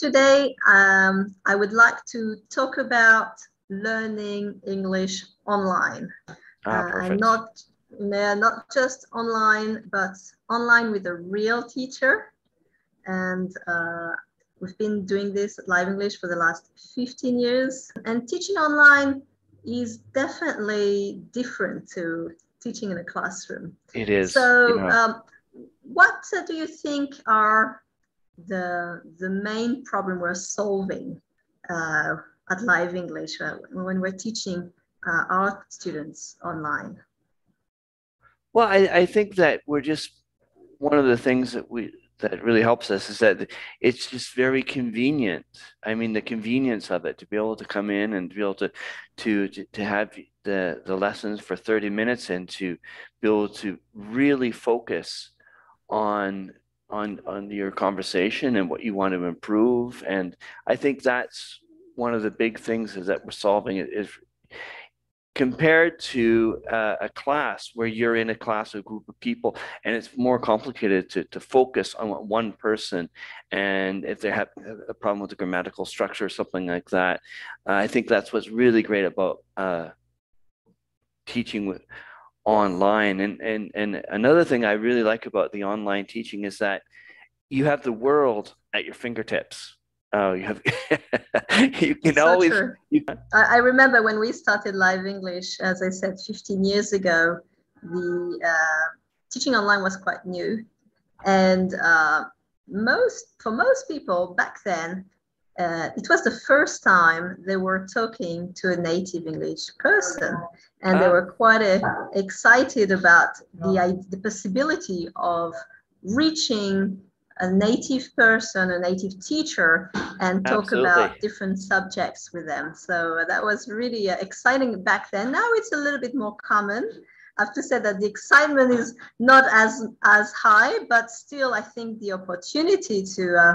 Today, um, I would like to talk about learning English online. Ah, Uh, and not, not just online, but online with a real teacher. And uh, we've been doing this at Live English for the last 15 years. And teaching online is definitely different to teaching in a classroom. It is. So, you know, um, what uh, do you think are the the main problem we're solving uh, at Live English uh, when we're teaching uh, our students online? well, I, I think that we're just one of the things that we that really helps us is that it's just very convenient. I mean, the convenience of it to be able to come in and be able to to to, have the the lessons for 30 minutes and to be able to really focus on on on your conversation and what you want to improve. And I think that's one of the big things is that we're solving it is compared to uh, a class where you're in a class or group of people and it's more complicated to, to focus on one person and if they have a problem with the grammatical structure or something like that uh, i think that's what's really great about uh, teaching with online. And, and and another thing i really like about the online teaching is that you have the world at your fingertips. Oh you have you can So always you, I, I remember when we started Live English, as I said, 15 years ago, the uh, teaching online was quite new, and uh, most for most people back then, uh, it was the first time they were talking to a native English person, and they Ah. were quite uh, excited about the the possibility of reaching a native person, a native teacher, and talk about different subjects with them. So uh, that was really uh, exciting back then. Now it's a little bit more common. I have to say that the excitement is not as as high, but still, I think the opportunity to uh,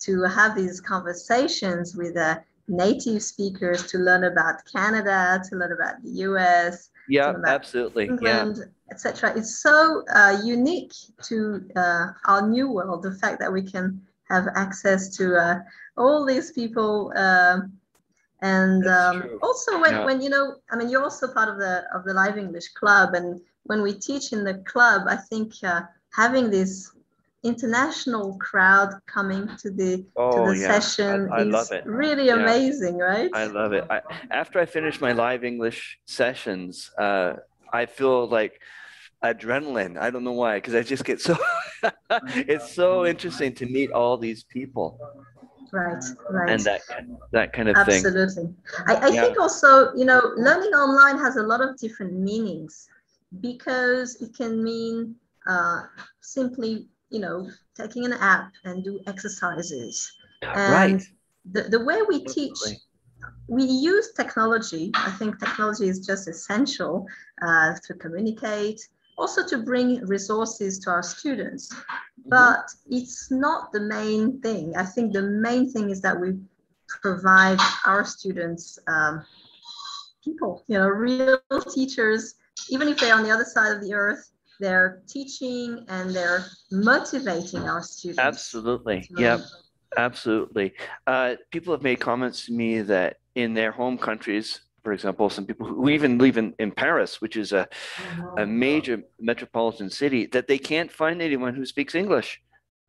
to have these conversations with uh, native speakers to learn about Canada, to learn about the US, yeah absolutely yeah England, etc. It's so uh, unique to uh, our new world. The fact that we can have access to uh, all these people, um and um, also when, Yeah. when you know, I mean, you're also part of the of the Live English Club, and when we teach in the club, I think uh, having this international crowd coming to the to Oh, the yeah. session I- I is love it. really Yeah. amazing, right? I love it. I, after I finish my live English sessions, uh, I feel like adrenaline. I don't know why, because I just get so. it's so interesting to meet all these people right, right. and that that kind of thing. Absolutely. I, I Yeah. think also, you know, learning online has a lot of different meanings because it can mean uh, simply, you know, taking an app and do exercises. And Right. the, the way we teach, Absolutely. we use technology. I think technology is just essential uh, to communicate, also to bring resources to our students. Mm-hmm. But it's not the main thing. I think the main thing is that we provide our students um, people, you know, real teachers, even if they're on the other side of the earth, they're teaching and they're motivating our students. Absolutely. Yeah. Absolutely. Uh, people have made comments to me that in their home countries, for example, some people who even live in, in Paris, which is a, a major metropolitan city, that they can't find anyone who speaks English.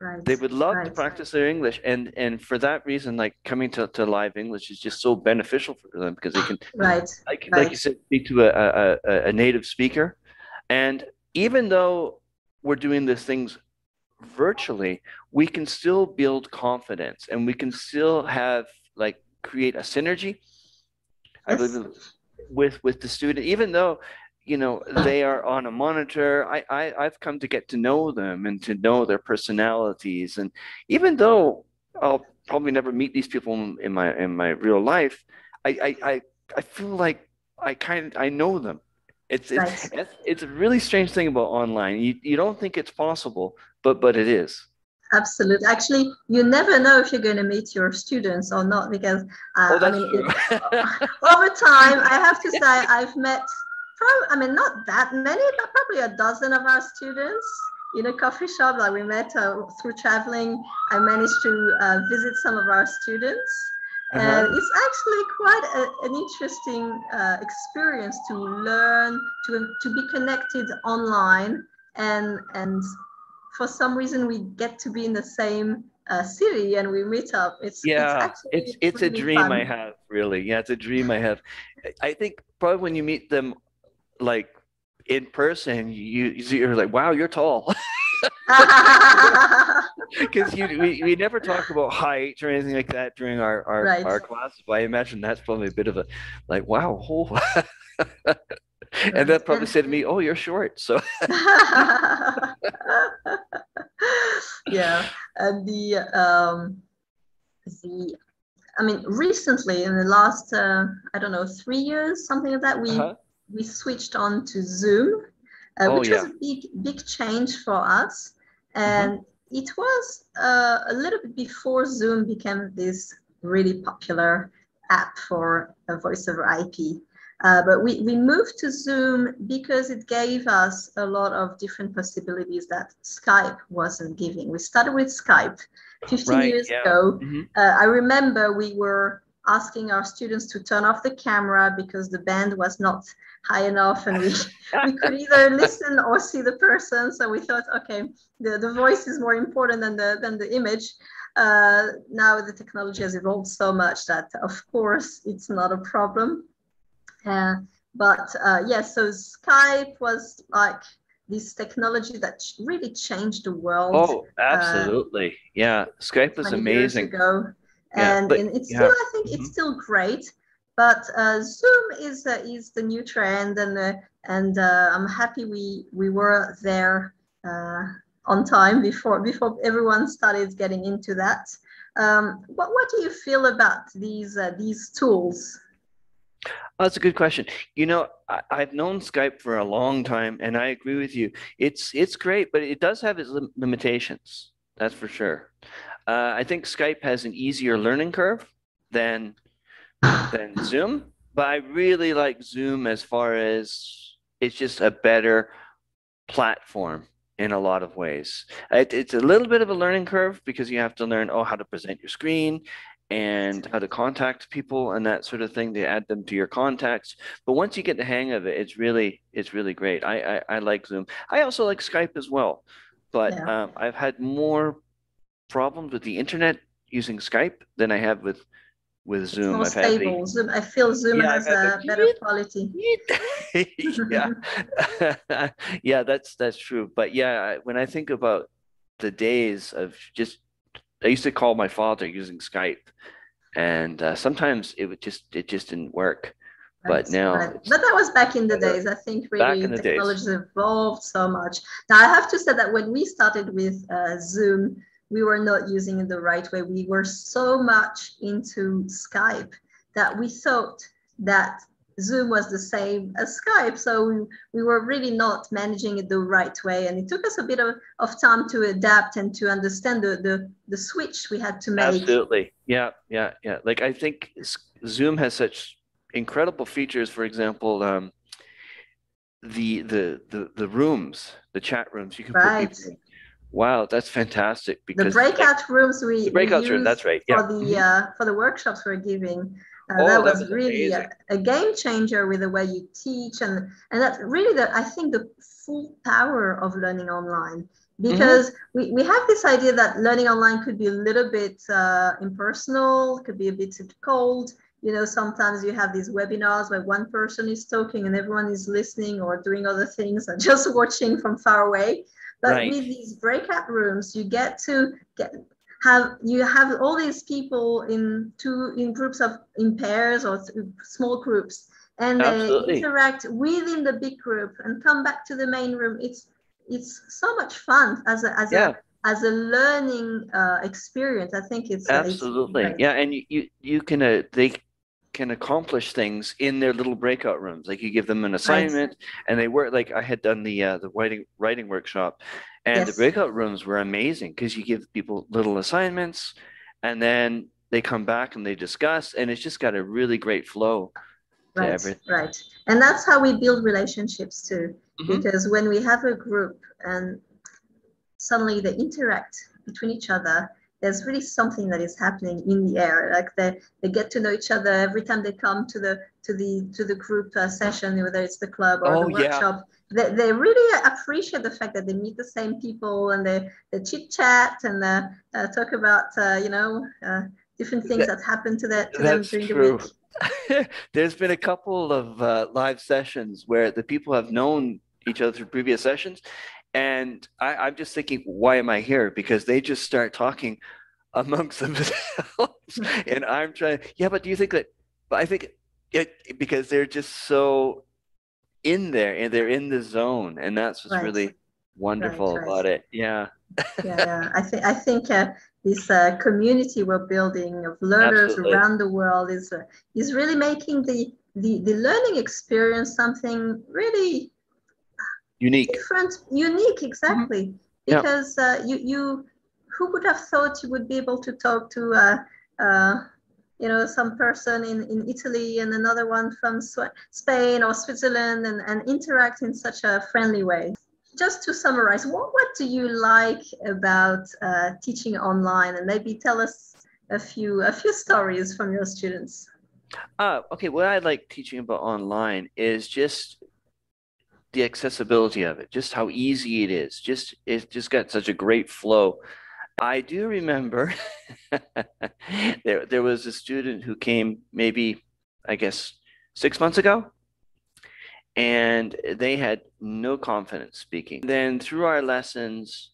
Right. They would love to practice their English. And and for that reason, like coming to, to live English is just so beneficial for them because they can Right. like like you said, speak to a, a- a native speaker. And even though we're doing these things virtually, we can still build confidence and we can still have like create a synergy. I believe with with the student, even though you know they are on a monitor. I, I I've come to get to know them and to know their personalities. And even though I'll probably never meet these people in, in my in my real life, I I I, I feel like I kind of, I know them. It's it's, Right. it's a really strange thing about online. You you don't think it's possible, but but it is. Absolutely. Actually, you never know if you're going to meet your students or not because uh, Oh, I mean, over time, I have to say I've met, prob- I mean, not that many, but probably a dozen of our students. in a coffee shop that we met uh, through traveling. I managed to uh, visit some of our students. Uh-huh. And it's actually quite a, an interesting uh, experience to learn, to, to be connected online. And, and for some reason, we get to be in the same uh, city and we meet up. It's yeah, it's it's, it's a dream fun. I have really. Yeah, it's a dream I have. I think probably when you meet them, like in person, you you're like, wow, you're tall. Because you we, we never talk about height or anything like that during our our, right. our classes. But I imagine that's probably a bit of a like, wow, oh. and that probably said to me, "Oh, you're short." So yeah, and the um, the I mean, recently in the last uh, I don't know three years, something like that, we uh-huh. we switched on to Zoom, uh, oh, which yeah. was a big big change for us, and mm-hmm. it was uh, a little bit before Zoom became this really popular app for a voice over IP. Uh, but we, we moved to Zoom because it gave us a lot of different possibilities that Skype wasn't giving. We started with Skype 15 right, years yeah. ago. Mm-hmm. Uh, I remember we were asking our students to turn off the camera because the band was not high enough and we, we could either listen or see the person. So we thought, okay, the, the voice is more important than the, than the image. Uh, now the technology has evolved so much that, of course, it's not a problem. Uh, but uh, yeah, so Skype was like this technology that really changed the world. Oh, uh, absolutely. Uh, yeah, Skype was amazing. ago. Yeah, and, but, and it's yeah. still, I think mm-hmm. it's still great. But uh, Zoom is uh, is the new trend, and uh, and I'm happy we we were there on time before before everyone started getting into that. Um, what what do you feel about these these tools? Oh, that's a good question. You know, I, have known Skype for a long time, and I agree with you. It's it's great, but it does have its lim- limitations. That's for sure. Uh, I think Skype has an easier learning curve than than Zoom, but I really like Zoom as far as it's just a better platform in a lot of ways. It, it's a little bit of a learning curve because you have to learn oh how to present your screen and how to contact people and that sort of thing to add them to your contacts but once you get the hang of it it's really it's really great i i, I like zoom i also like skype as well but yeah. um, i've had more problems with the internet using skype than i have with with Zoom. It's more I've stable. The, Zoom, I feel Zoom yeah, has a better quality. yeah, yeah, that's that's true. But yeah, when I think about the days of just I used to call my father using Skype, and uh, sometimes it would just it just didn't work. But now, right. but that was back in the days. I think really technology has evolved so much. Now I have to say that when we started with uh, Zoom, we were not using it the right way. We were so much into Skype that we thought that Zoom was the same as Skype. So we, we were really not managing it the right way. And it took us a bit of, of time to adapt and to understand the, the, the switch we had to make. Absolutely. Yeah, yeah, yeah. Like I think Zoom has such incredible features. For example, um, the, the, the, the rooms, the chat rooms, you can right. put people. Wow, that's fantastic. Because the breakout rooms we the breakout room, that's right. Yeah. For the uh, for the workshops we're giving, uh, oh, that, was, was really a, a, game changer with the way you teach, and and that's really the I think the full power of learning online mm-hmm. because mm-hmm. we, we have this idea that learning online could be a little bit uh, impersonal, could be a bit cold. You know, sometimes you have these webinars where one person is talking and everyone is listening or doing other things and just watching from far away. But right. with these breakout rooms, you get to get have you have all these people in two in groups of in pairs or small groups and Absolutely. they interact within the big group and come back to the main room it's it's so much fun as a as yeah. a as a learning uh, experience i think it's absolutely it's yeah and you you, you can uh, they can accomplish things in their little breakout rooms like you give them an assignment right. and they work like i had done the uh, the writing writing workshop and yes. the breakout rooms were amazing because you give people little assignments and then they come back and they discuss, and it's just got a really great flow. Right, right. And that's how we build relationships too. Mm-hmm. Because when we have a group and suddenly they interact between each other, there's really something that is happening in the air. Like they, they get to know each other every time they come to the to the to the group uh, session, whether it's the club or Oh, the yeah. workshop. They, they really appreciate the fact that they meet the same people and they, they chit chat and uh, uh, talk about uh, you know uh, different things that, happen to, that, to them during the true. week. There's been a couple of uh, live sessions where the people have known each other through previous sessions. And I, I'm just thinking, why am I here? Because they just start talking amongst themselves. and I'm trying, yeah, but do you think that, but I think it, because they're just so in there and they're in the zone. And that's what's Right. really wonderful right. about it. Yeah. yeah, yeah. I think I think uh, this uh, community we're building of learners Absolutely. around the world is uh, is really making the, the the learning experience something really Unique. different, unique, exactly. Yeah. Because uh, you you who would have thought you would be able to talk to uh, uh, you know some person in, in Italy and another one from Sw- Spain or Switzerland and, and interact in such a friendly way. Just to summarize, what, what do you like about uh, teaching online? And maybe tell us a few a few stories from your students. Uh, okay, what I like teaching about online is just the accessibility of it, just how easy it is. Just it's just got such a great flow. I do remember there there was a student who came maybe I guess six months ago, and they had no confidence speaking. Then through our lessons,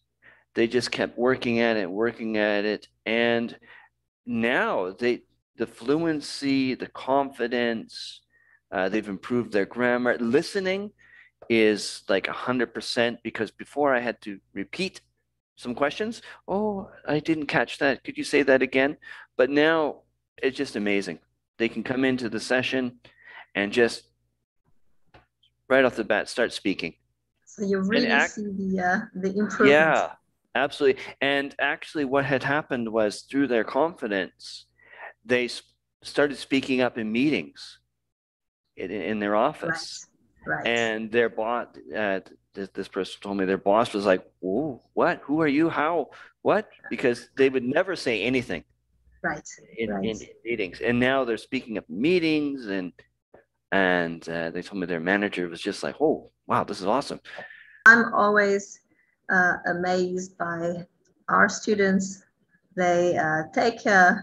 they just kept working at it, working at it, and now they the fluency, the confidence, uh, they've improved their grammar. Listening is like a hundred percent because before I had to repeat some questions. Oh, I didn't catch that. Could you say that again? But now it's just amazing. They can come into the session and just right off the bat start speaking. So you really act- see the uh, the improvement. Yeah, absolutely. And actually, what had happened was through their confidence, they s- started speaking up in meetings in, in their office. Right. Right. And their boss, uh, this, this person told me their boss was like, "Whoa, what? Who are you? How? What?" Because they would never say anything right. in, in Right. meetings, and now they're speaking up in meetings, and and uh, they told me their manager was just like, "Oh, wow, this is awesome." I'm always uh, amazed by our students. They uh, take, uh,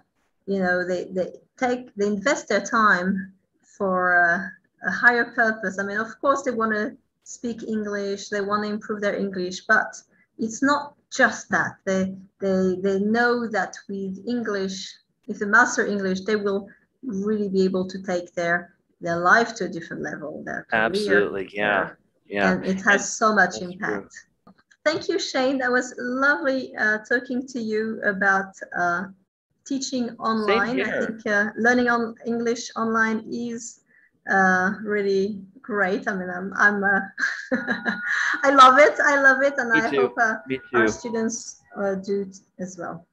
you know, they, they take, they invest their time for uh, a higher purpose. I mean, of course, they want to speak English, they want to improve their English, but it's not just that. They, they, they know that with English, if they master English, they will really be able to take their their life to a different level. Their career, Absolutely, yeah, yeah. and it has so much that's true. impact. Thank you, Shane. That was lovely uh, talking to you about uh, teaching online. I think uh, learning on English online is uh, really great. I mean, I'm, I'm uh, I love it. I love it, and Me I too. hope uh, our students uh, do as well.